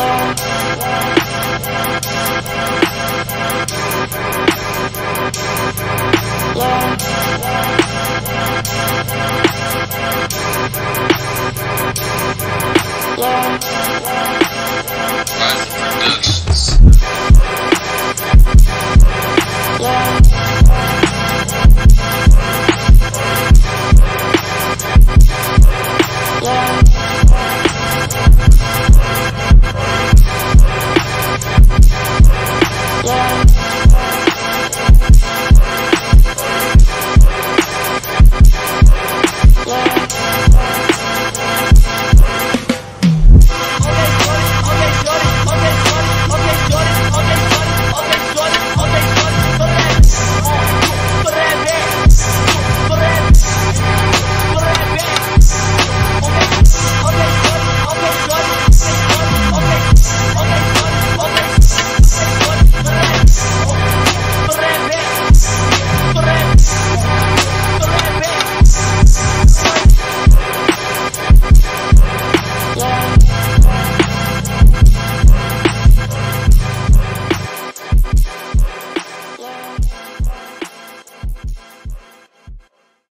long.